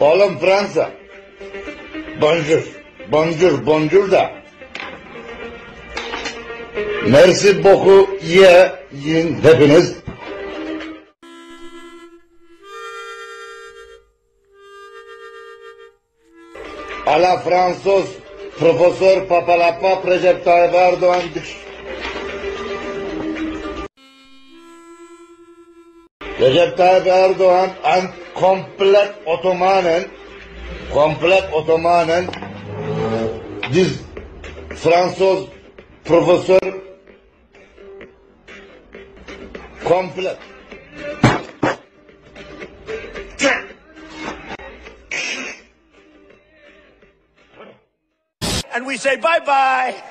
Oğlum Fransa. Bonjour. Bonjour, bonjour da. Merci beaucoup ye yiyin hepiniz. A la Fransos Profesör Papalapa Recep Tayyip Erdoğan Recep Tayyip Erdoğan en komplet otomanen komplet otomanen diz Fransız profesör komplet And we say bye bye.